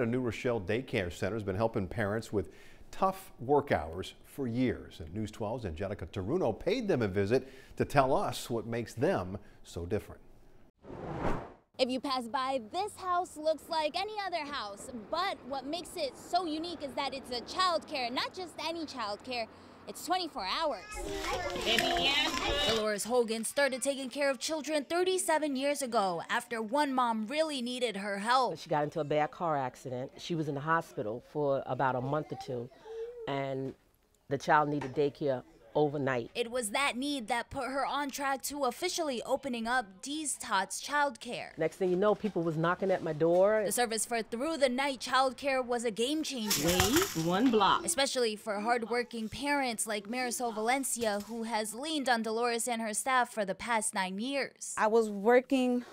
A New Rochelle Daycare Center has been helping parents with tough work hours for years. And News 12's Angelica Taruno paid them a visit to tell us what makes them so different. If you pass by, this house looks like any other house, but what makes it so unique is that it's a child care, not just any child care. It's 24 hours. Deloris Hogan started taking care of children 37 years ago after one mom really needed her help. She got into a bad car accident. She was in the hospital for about a month or two, and the child needed daycare overnight. It was that need that put her on track to officially opening up D's Tots Childcare. Next thing you know, people was knocking at my door. The service for through the night childcare was a game changer. Wait one block. Especially for hardworking parents like Marisol Valencia, who has leaned on Deloris and her staff for the past nine years. I was working,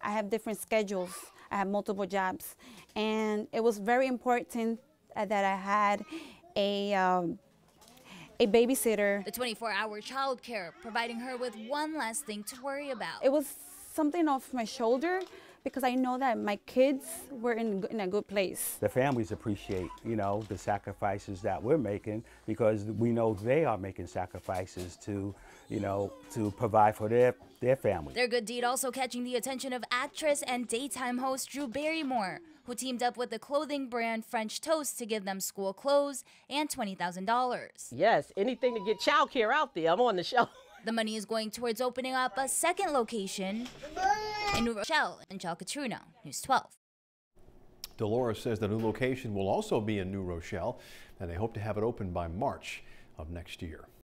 I have different schedules, I have multiple jobs, and it was very important that I had a um, a babysitter. The 24-hour childcare, providing her with one less thing to worry about. It was something off my shoulder because I know that my kids were in, in a good place. The families appreciate, you know, the sacrifices that we're making because we know they are making sacrifices to, you know, to provide for their, their family. Their good deed also catching the attention of actress and daytime host Drew Barrymore, who teamed up with the clothing brand French Toast to give them school clothes and $20,000. Yes, anything to get childcare out there. I'm on the show. The money is going towards opening up a second location in New Rochelle Angelica Taruno. News 12. Deloris says the new location will also be in New Rochelle, and they hope to have it open by March of next year.